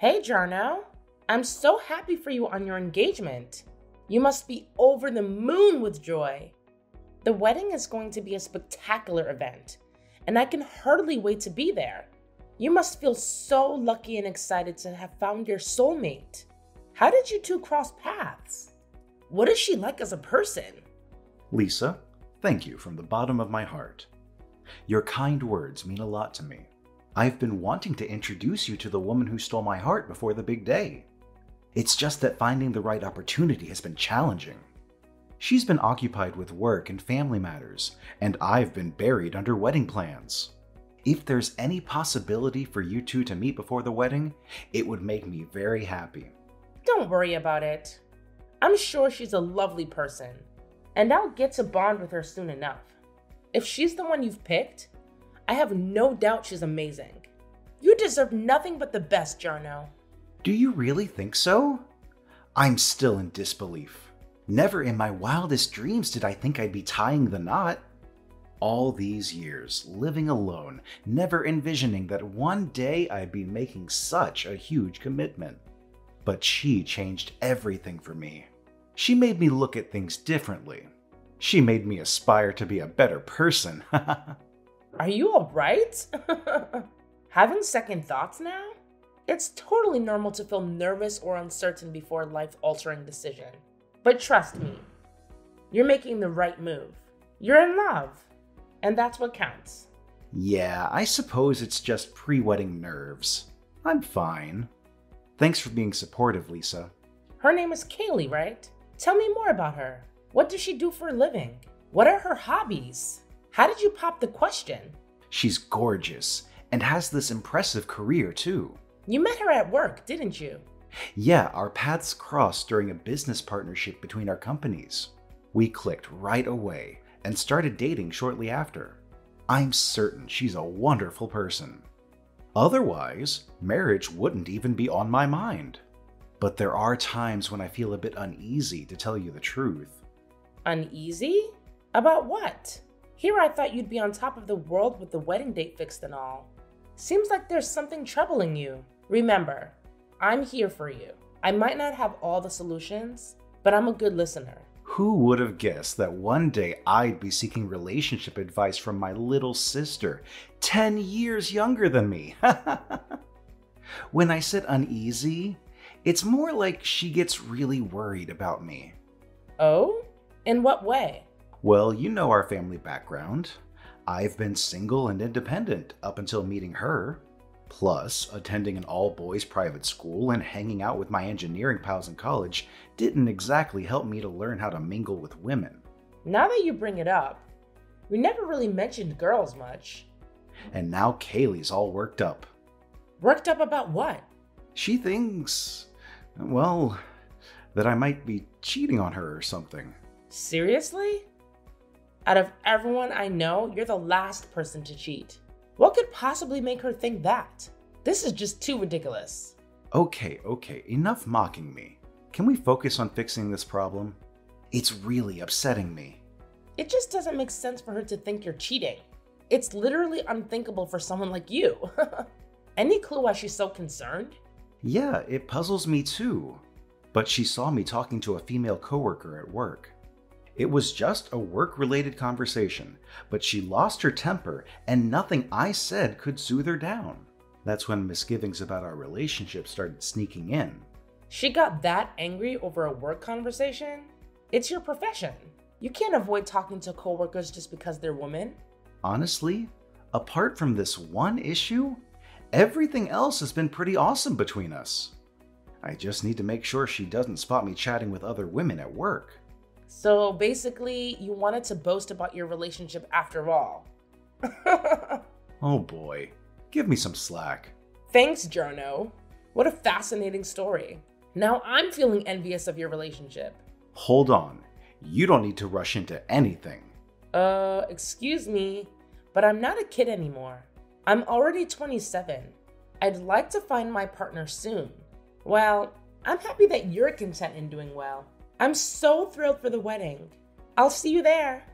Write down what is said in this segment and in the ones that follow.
Hey, Jarno. I'm so happy for you on your engagement. You must be over the moon with joy. The wedding is going to be a spectacular event, and I can hardly wait to be there. You must feel so lucky and excited to have found your soulmate. How did you two cross paths? What is she like as a person? Lisa, thank you from the bottom of my heart. Your kind words mean a lot to me. I've been wanting to introduce you to the woman who stole my heart before the big day. It's just that finding the right opportunity has been challenging. She's been occupied with work and family matters, and I've been buried under wedding plans. If there's any possibility for you two to meet before the wedding, it would make me very happy. Don't worry about it. I'm sure she's a lovely person, and I'll get to bond with her soon enough. If she's the one you've picked, I have no doubt she's amazing. You deserve nothing but the best, Jarno. Do you really think so? I'm still in disbelief. Never in my wildest dreams did I think I'd be tying the knot. All these years, living alone, never envisioning that one day I'd be making such a huge commitment. But she changed everything for me. She made me look at things differently. She made me aspire to be a better person. Are you alright? Having second thoughts now? It's totally normal to feel nervous or uncertain before a life altering decision. But trust me, you're making the right move. You're in love, and that's what counts. yeah, I suppose it's just pre wedding nerves. I'm fine. Thanks for being supportive, Lisa. Her name is Kaylee, right? Tell me more about her. What does she do for a living? What are her hobbies? How did you pop the question? She's gorgeous and has this impressive career, too. You met her at work, didn't you? Yeah, our paths crossed during a business partnership between our companies. We clicked right away and started dating shortly after. I'm certain she's a wonderful person. Otherwise, marriage wouldn't even be on my mind. But there are times when I feel a bit uneasy, to tell you the truth. Uneasy? About what? Here I thought you'd be on top of the world with the wedding date fixed and all. Seems like there's something troubling you. Remember, I'm here for you. I might not have all the solutions, but I'm a good listener. Who would have guessed that one day I'd be seeking relationship advice from my little sister, 10 years younger than me? when I said uneasy, it's more like she gets really worried about me. Oh? In what way? Well, you know our family background. I've been single and independent up until meeting her. Plus, attending an all boys private school and hanging out with my engineering pals in college didn't exactly help me to learn how to mingle with women. Now that you bring it up, we never really mentioned girls much. And now Kaylee's all worked up. Worked up about what? She thinks, well, that I might be cheating on her or something. Seriously? Out of everyone I know, you're the last person to cheat. What could possibly make her think that? This is just too ridiculous. Okay, okay, enough mocking me. Can we focus on fixing this problem? It's really upsetting me. It just doesn't make sense for her to think you're cheating. It's literally unthinkable for someone like you. Any clue why she's so concerned? Yeah, it puzzles me too. But she saw me talking to a female coworker at work. It was just a work related conversation, but she lost her temper and nothing I said could soothe her down. That's when misgivings about our relationship started sneaking in. She got that angry over a work conversation? It's your profession. You can't avoid talking to coworkers just because they're women. Honestly, apart from this one issue, everything else has been pretty awesome between us. I just need to make sure she doesn't spot me chatting with other women at work. So basically, you wanted to boast about your relationship after all. Oh boy, give me some slack. Thanks, Jarno. What a fascinating story. Now I'm feeling envious of your relationship. Hold on, you don't need to rush into anything. Uh, excuse me, but I'm not a kid anymore. I'm already 27. I'd like to find my partner soon. Well, I'm happy that you're content in doing well. I'm so thrilled for the wedding. I'll see you there.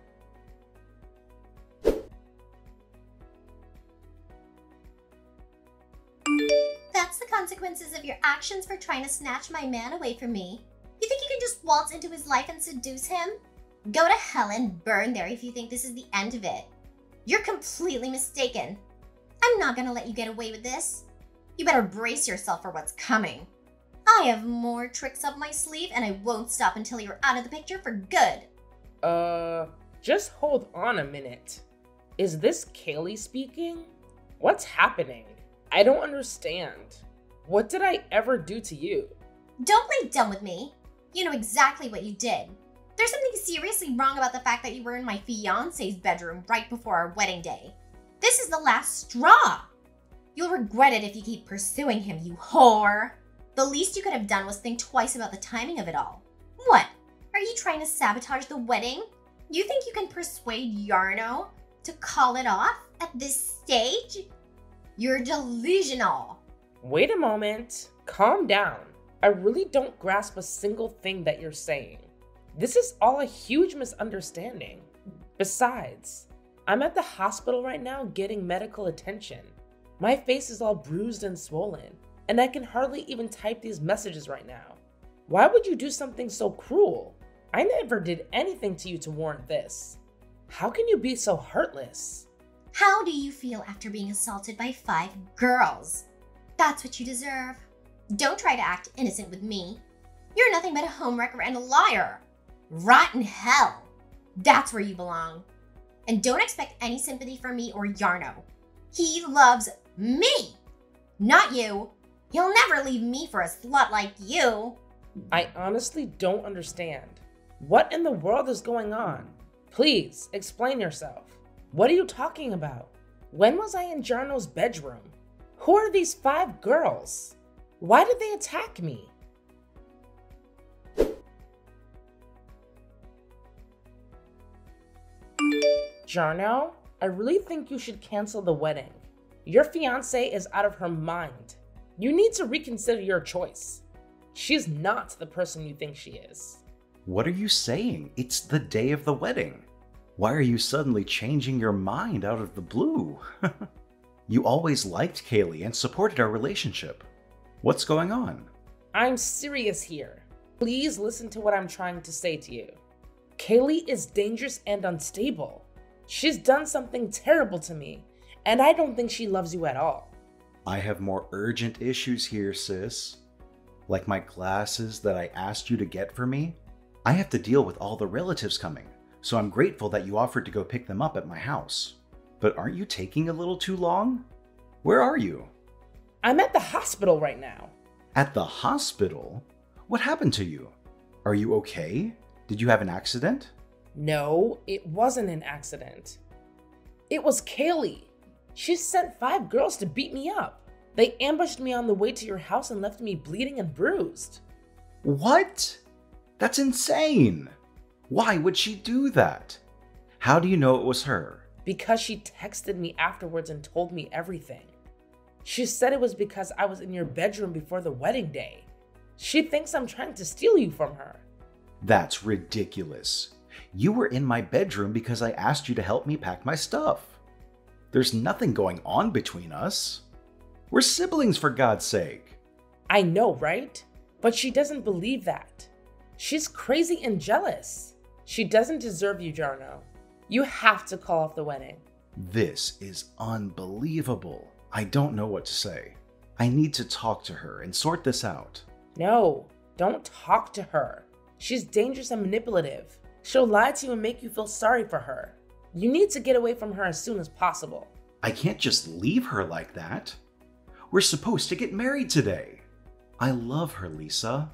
That's the consequences of your actions for trying to snatch my man away from me. You think you can just waltz into his life and seduce him? Go to hell and burn there if you think this is the end of it. You're completely mistaken. I'm not gonna let you get away with this. You better brace yourself for what's coming. I have more tricks up my sleeve and I won't stop until you're out of the picture for good. Uh, just hold on a minute. Is this Kaylee speaking? What's happening? I don't understand. What did I ever do to you? Don't play dumb with me. You know exactly what you did. There's something seriously wrong about the fact that you were in my fiance's bedroom right before our wedding day. This is the last straw. You'll regret it if you keep pursuing him, you whore. The least you could have done was think twice about the timing of it all. What? Are you trying to sabotage the wedding? You think you can persuade Yarno to call it off at this stage? You're delusional. Wait a moment. Calm down. I really don't grasp a single thing that you're saying. This is all a huge misunderstanding. Besides, I'm at the hospital right now getting medical attention. My face is all bruised and swollen, and I can hardly even type these messages right now. Why would you do something so cruel? I never did anything to you to warrant this. How can you be so heartless? How do you feel after being assaulted by five girls? That's what you deserve. Don't try to act innocent with me. You're nothing but a homewrecker and a liar. Rotten hell. That's where you belong. And don't expect any sympathy from me or Yarno. He loves me, not you. He'll never leave me for a slut like you. I honestly don't understand. What in the world is going on? Please explain yourself. What are you talking about? When was I in Jarno's bedroom? Who are these five girls? Why did they attack me? Jarno, I really think you should cancel the wedding. Your fiance is out of her mind. You need to reconsider your choice. She's not the person you think she is. What are you saying? It's the day of the wedding. Why are you suddenly changing your mind out of the blue? you always liked Kaylee and supported our relationship. What's going on? I'm serious here. Please listen to what I'm trying to say to you. Kaylee is dangerous and unstable. She's done something terrible to me, and I don't think she loves you at all. I have more urgent issues here, sis. Like my glasses that I asked you to get for me. I have to deal with all the relatives coming so I'm grateful that you offered to go pick them up at my house. But aren't you taking a little too long? Where are you? I'm at the hospital right now. At the hospital? What happened to you? Are you okay? Did you have an accident? No, it wasn't an accident. It was Kaylee. She sent five girls to beat me up. They ambushed me on the way to your house and left me bleeding and bruised. What? That's insane. Why would she do that? How do you know it was her? Because she texted me afterwards and told me everything. She said it was because I was in your bedroom before the wedding day. She thinks I'm trying to steal you from her. That's ridiculous. You were in my bedroom because I asked you to help me pack my stuff. There's nothing going on between us. We're siblings, for God's sake. I know, right? But she doesn't believe that. She's crazy and jealous. She doesn't deserve you, Jarno. You have to call off the wedding. This is unbelievable. I don't know what to say. I need to talk to her and sort this out. No, don't talk to her. She's dangerous and manipulative. She'll lie to you and make you feel sorry for her. You need to get away from her as soon as possible. I can't just leave her like that. We're supposed to get married today. I love her, Lisa.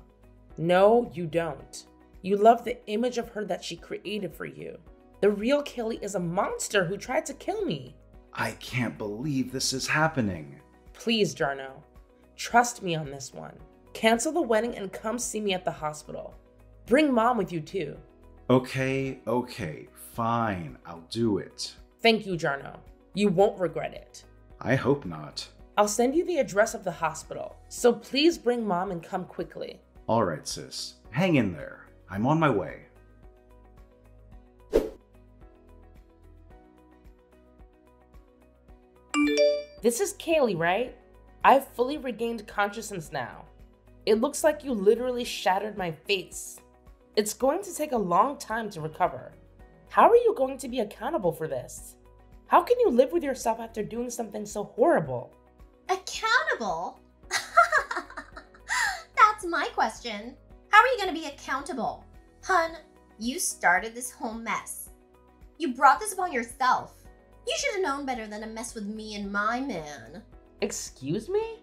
No, you don't. You love the image of her that she created for you. The real Kelly is a monster who tried to kill me. I can't believe this is happening. Please, Jarno, trust me on this one. Cancel the wedding and come see me at the hospital. Bring mom with you too. Okay, okay, fine, I'll do it. Thank you, Jarno. You won't regret it. I hope not. I'll send you the address of the hospital, so please bring mom and come quickly. All right, sis. Hang in there. I'm on my way. This is Kaylee, right? I've fully regained consciousness now. It looks like you literally shattered my face. It's going to take a long time to recover. How are you going to be accountable for this? How can you live with yourself after doing something so horrible? Accountable? That's my question. How are you going to be accountable? Hun, you started this whole mess. You brought this upon yourself. You should have known better than to mess with me and my man. Excuse me?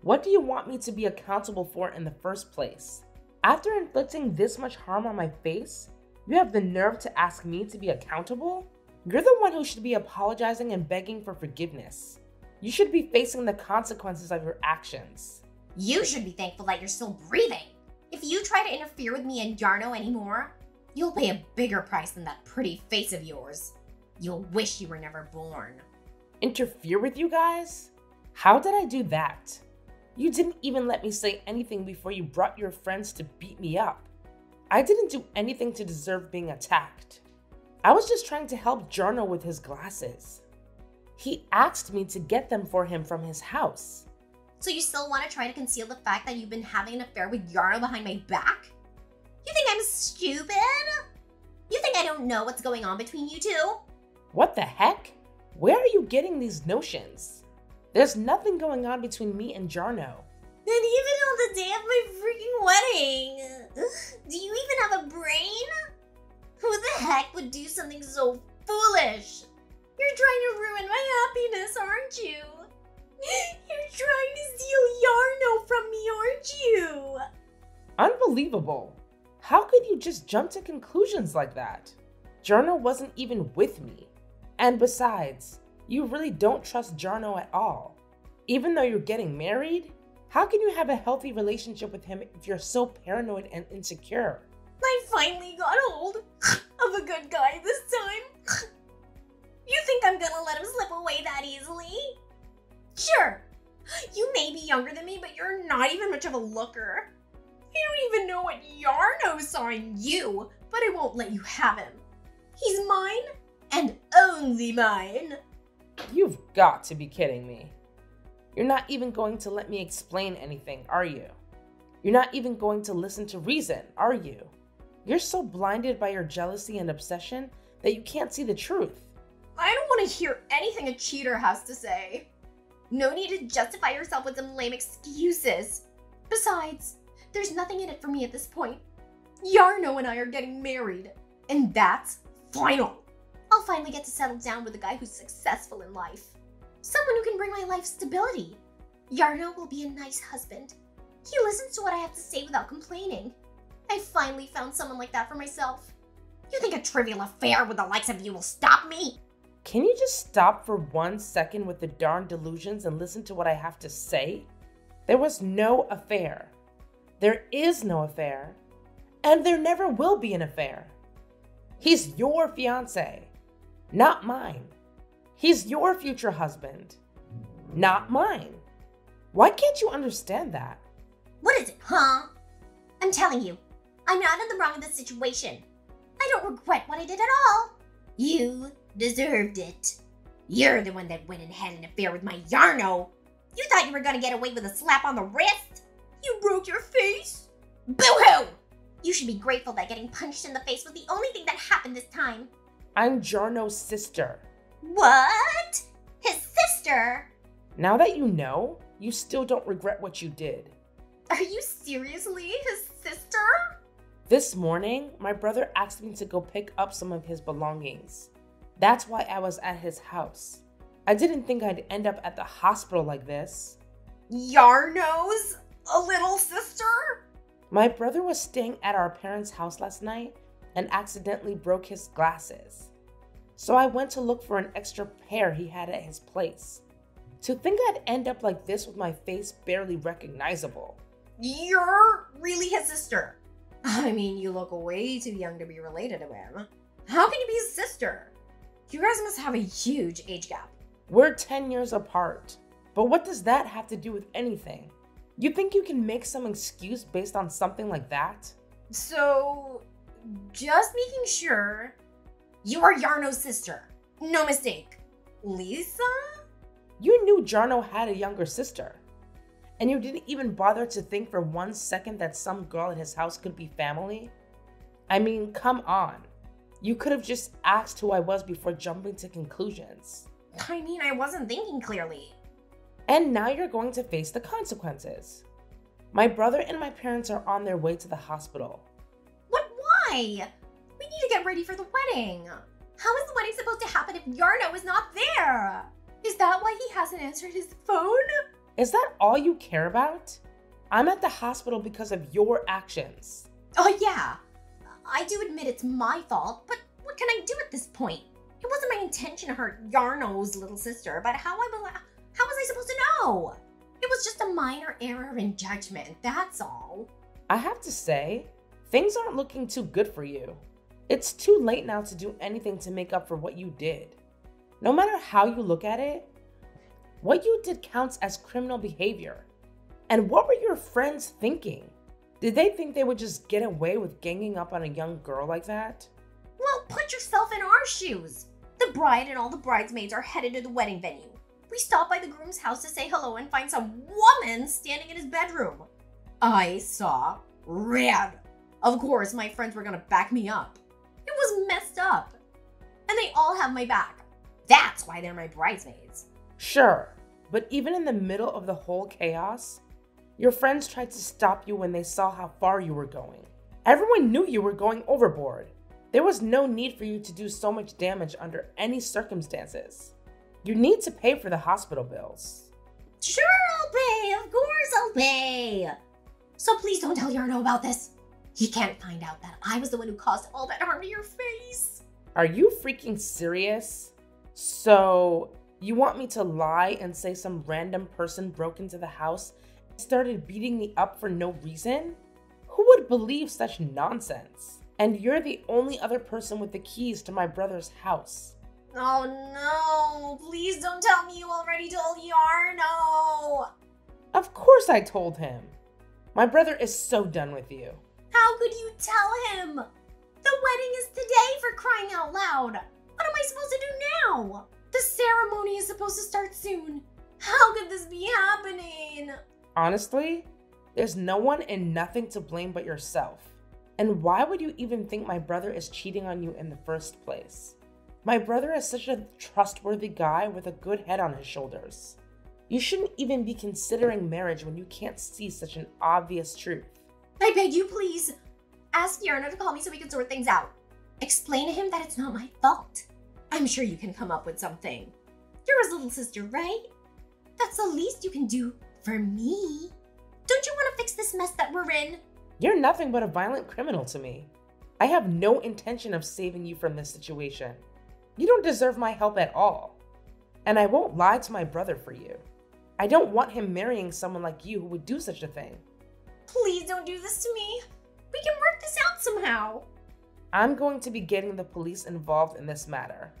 What do you want me to be accountable for in the first place? After inflicting this much harm on my face, you have the nerve to ask me to be accountable? You're the one who should be apologizing and begging for forgiveness. You should be facing the consequences of your actions. You should be thankful that you're still breathing. If you try to interfere with me and Yarno anymore, you'll pay a bigger price than that pretty face of yours. You'll wish you were never born. Interfere with you guys? How did I do that? You didn't even let me say anything before you brought your friends to beat me up. I didn't do anything to deserve being attacked. I was just trying to help Jarno with his glasses. He asked me to get them for him from his house. So you still want to try to conceal the fact that you've been having an affair with Jarno behind my back? You think I'm stupid? You think I don't know what's going on between you two? What the heck? Where are you getting these notions? There's nothing going on between me and Jarno. And even on the day of my freaking wedding, do you even have a brain? Who the heck would do something so foolish? You're trying to ruin my happiness, aren't you? You're trying to steal Yarno from me, aren't you? Unbelievable. How could you just jump to conclusions like that? Jarno wasn't even with me. And besides, you really don't trust Jarno at all. Even though you're getting married, how can you have a healthy relationship with him if you're so paranoid and insecure? I finally got hold of a good guy this time. You think I'm gonna let him slip away that easily? Sure, you may be younger than me, but you're not even much of a looker. I don't even know what Yarno saw in you, but I won't let you have him. He's mine and only mine. You've got to be kidding me. You're not even going to let me explain anything, are you? You're not even going to listen to reason, are you? You're so blinded by your jealousy and obsession that you can't see the truth. I don't want to hear anything a cheater has to say. No need to justify yourself with some lame excuses. Besides, there's nothing in it for me at this point. Yarno and I are getting married, and that's final. I'll finally get to settle down with a guy who's successful in life. Someone who can bring my life stability. Yarno will be a nice husband. He listens to what I have to say without complaining. I finally found someone like that for myself. You think a trivial affair with the likes of you will stop me? Can you just stop for one second with the darn delusions and listen to what I have to say? There was no affair. There is no affair. And there never will be an affair. He's your fiance, not mine. He's your future husband, not mine. Why can't you understand that? What is it, huh? I'm telling you, I'm not in the wrong in this situation. I don't regret what I did at all. You deserved it. You're the one that went and had an affair with my Yarno. You thought you were gonna get away with a slap on the wrist? You broke your face? Boo-hoo! You should be grateful that getting punched in the face was the only thing that happened this time. I'm Jarno's sister. What? His sister? Now that you know, you still don't regret what you did. Are you seriously his sister? This morning, my brother asked me to go pick up some of his belongings. That's why I was at his house. I didn't think I'd end up at the hospital like this. Yarno's a little sister? My brother was staying at our parents' house last night and accidentally broke his glasses. So I went to look for an extra pair he had at his place. To think I'd end up like this with my face barely recognizable. You're really his sister. I mean, you look way too young to be related to him. How can you be his sister? You guys must have a huge age gap. We're 10 years apart. But what does that have to do with anything? You think you can make some excuse based on something like that? So, just making sure you are Yarno's sister. No mistake. Lisa? You knew Jarno had a younger sister. And you didn't even bother to think for one second that some girl in his house could be family? I mean, come on. You could have just asked who I was before jumping to conclusions. I mean, I wasn't thinking clearly. And now you're going to face the consequences. My brother and my parents are on their way to the hospital. What? Why? We need to get ready for the wedding. How is the wedding supposed to happen if Yarno is not there? Is that why he hasn't answered his phone? Is that all you care about? I'm at the hospital because of your actions. Oh, yeah. I do admit it's my fault, but what can I do at this point? It wasn't my intention to hurt Yarno's little sister, but how I will, how was I supposed to know? It was just a minor error in judgment, that's all. I have to say, things aren't looking too good for you. It's too late now to do anything to make up for what you did. No matter how you look at it, what you did counts as criminal behavior. And what were your friends thinking? Did they think they would just get away with ganging up on a young girl like that? Well, put yourself in our shoes. The bride and all the bridesmaids are headed to the wedding venue. We stop by the groom's house to say hello and find some woman standing in his bedroom. I saw red. Of course, my friends were gonna back me up. It was messed up. And they all have my back. That's why they're my bridesmaids. Sure, but even in the middle of the whole chaos, your friends tried to stop you when they saw how far you were going. Everyone knew you were going overboard. There was no need for you to do so much damage under any circumstances. You need to pay for the hospital bills. Sure, I'll pay. Of course, I'll pay. So please don't tell Yarno about this. He can't find out that I was the one who caused all that harm to your face. Are you freaking serious? So, you want me to lie and say some random person broke into the house and started beating me up for no reason? Who would believe such nonsense? And you're the only other person with the keys to my brother's house. Oh no, please don't tell me you already told Yarno. Of course I told him. My brother is so done with you. How could you tell him? The wedding is today for crying out loud. What am I supposed to do now? The ceremony is supposed to start soon. How could this be happening? Honestly, there's no one and nothing to blame but yourself. And why would you even think my brother is cheating on you in the first place? My brother is such a trustworthy guy with a good head on his shoulders. You shouldn't even be considering marriage when you can't see such an obvious truth. I beg you, please. Ask Yarno to call me so we can sort things out. Explain to him that it's not my fault. I'm sure you can come up with something. You're his little sister, right? That's the least you can do for me. Don't you want to fix this mess that we're in? You're nothing but a violent criminal to me. I have no intention of saving you from this situation. You don't deserve my help at all. And I won't lie to my brother for you. I don't want him marrying someone like you who would do such a thing. Please don't do this to me. We can work this out somehow. I'm going to be getting the police involved in this matter.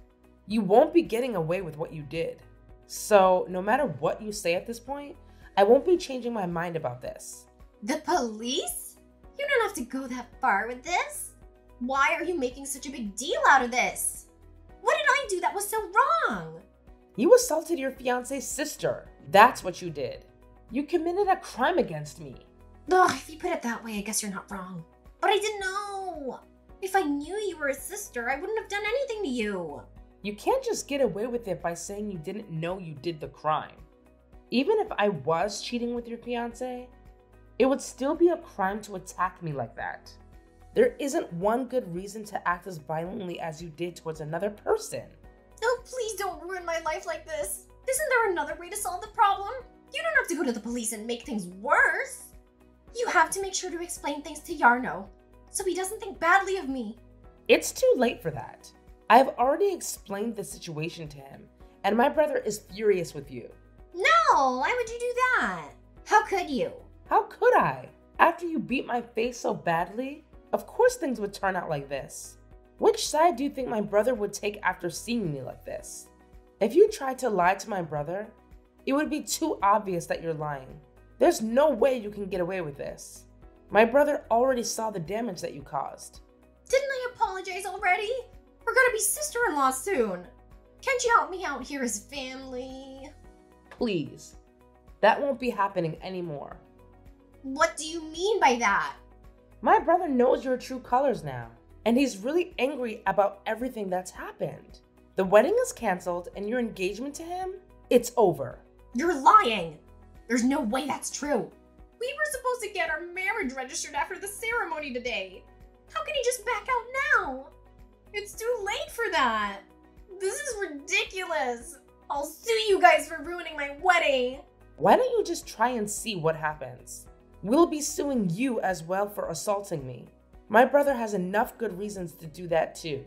You won't be getting away with what you did. So, no matter what you say at this point, I won't be changing my mind about this. The police? You don't have to go that far with this. Why are you making such a big deal out of this? What did I do that was so wrong? You assaulted your fiance's sister. That's what you did. You committed a crime against me. Ugh, if you put it that way, I guess you're not wrong. But I didn't know. If I knew you were a sister, I wouldn't have done anything to you. You can't just get away with it by saying you didn't know you did the crime. Even if I was cheating with your fiance, it would still be a crime to attack me like that. There isn't one good reason to act as violently as you did towards another person. Oh, please don't ruin my life like this. Isn't there another way to solve the problem? You don't have to go to the police and make things worse. You have to make sure to explain things to Yarno so he doesn't think badly of me. It's too late for that. I have already explained the situation to him, and my brother is furious with you. No, why would you do that? How could you? How could I? After you beat my face so badly, of course things would turn out like this. Which side do you think my brother would take after seeing me like this? If you tried to lie to my brother, it would be too obvious that you're lying. There's no way you can get away with this. My brother already saw the damage that you caused. Didn't I apologize already? We're gonna be sister in law soon. Can't you help me out here as family? Please. That won't be happening anymore. What do you mean by that? My brother knows your true colors now, and he's really angry about everything that's happened. The wedding is canceled, and your engagement to him, it's over. You're lying. There's no way that's true. We were supposed to get our marriage registered after the ceremony today. How can he just back out now? It's too late for that. This is ridiculous. I'll sue you guys for ruining my wedding. Why don't you just try and see what happens? We'll be suing you as well for assaulting me. My brother has enough good reasons to do that too.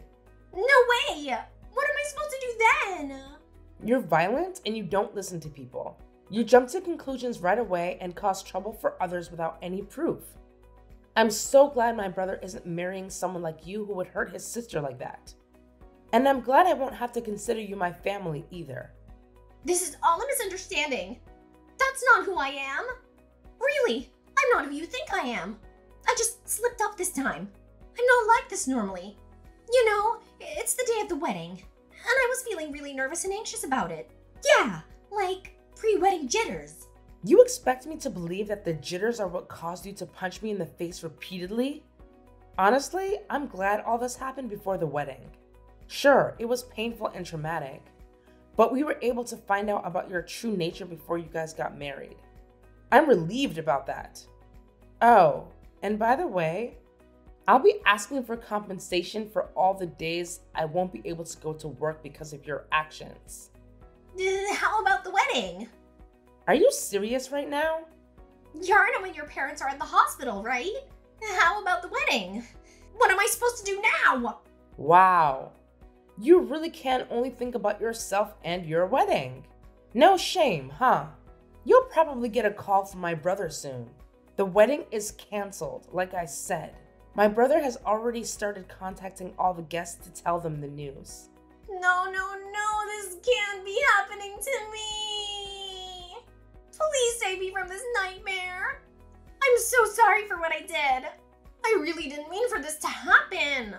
No way! What am I supposed to do then? You're violent and you don't listen to people. You jump to conclusions right away and cause trouble for others without any proof. I'm so glad my brother isn't marrying someone like you who would hurt his sister like that. And I'm glad I won't have to consider you my family either. This is all a misunderstanding. That's not who I am. Really, I'm not who you think I am. I just slipped up this time. I'm not like this normally. You know, it's the day of the wedding, and I was feeling really nervous and anxious about it. Yeah, like pre wedding jitters. You expect me to believe that the jitters are what caused you to punch me in the face repeatedly? Honestly, I'm glad all this happened before the wedding. Sure, it was painful and traumatic, but we were able to find out about your true nature before you guys got married. I'm relieved about that. Oh, and by the way, I'll be asking for compensation for all the days I won't be able to go to work because of your actions. How about the wedding? Are you serious right now? You're when your parents are in the hospital, right? How about the wedding? What am I supposed to do now? Wow. You really can only think about yourself and your wedding. No shame, huh? You'll probably get a call from my brother soon. The wedding is canceled, like I said. My brother has already started contacting all the guests to tell them the news. No, no, no, this can't be happening to me. Please save me from this nightmare. I'm so sorry for what I did. I really didn't mean for this to happen.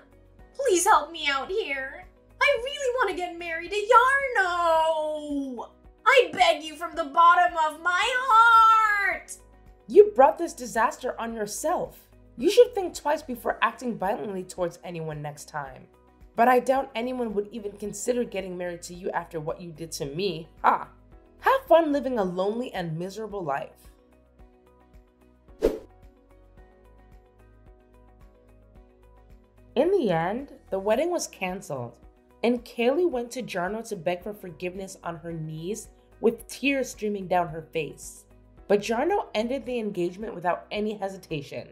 Please help me out here. I really want to get married to Yarno. I beg you from the bottom of my heart! You brought this disaster on yourself. You should think twice before acting violently towards anyone next time. But I doubt anyone would even consider getting married to you after what you did to me. Ha! Have fun living a lonely and miserable life. In the end, the wedding was canceled, and Kaylee went to Jarno to beg for forgiveness on her knees with tears streaming down her face. But Jarno ended the engagement without any hesitation.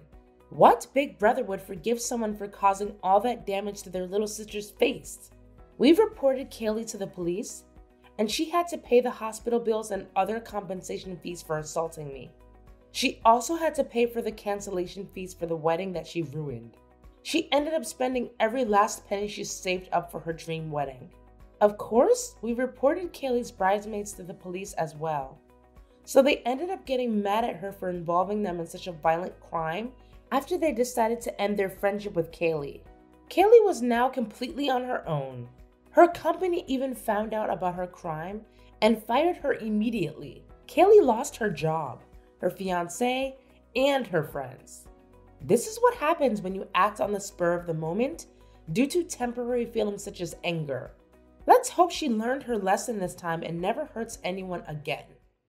What big brother would forgive someone for causing all that damage to their little sister's face? We've reported Kaylee to the police, and she had to pay the hospital bills and other compensation fees for assaulting me. She also had to pay for the cancellation fees for the wedding that she ruined. She ended up spending every last penny she saved up for her dream wedding. Of course, we reported Kaylee's bridesmaids to the police as well. So they ended up getting mad at her for involving them in such a violent crime after they decided to end their friendship with Kaylee. Kaylee was now completely on her own. Her company even found out about her crime and fired her immediately. Kaylee lost her job, her fiance, and her friends. This is what happens when you act on the spur of the moment due to temporary feelings such as anger, Let's hope she learned her lesson this time and never hurts anyone again.